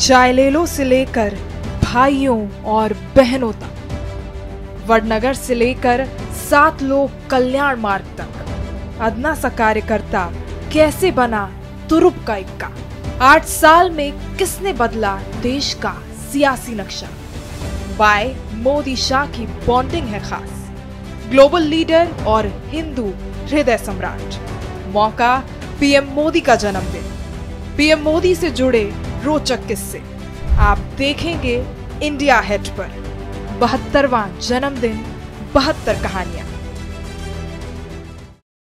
चायलेलो से लेकर भाइयों और बहनों तक, वडनगर से लेकर सात लोग कल्याण मार्ग तक। अदना सा कार्यकर्ता कैसे बना तुरुप का इक्का? आठ साल में किसने बदला देश का सियासी नक्शा? बाय मोदी शाह की बॉन्डिंग है खास। ग्लोबल लीडर और हिंदू हृदय सम्राट। मौका पीएम मोदी का जन्मदिन। पीएम मोदी से जुड़े रोचक किस्से। आप देखेंगे इंडिया हेड पर। बहत्तरवा जन्मदिन बहत्तर कहानियाँ।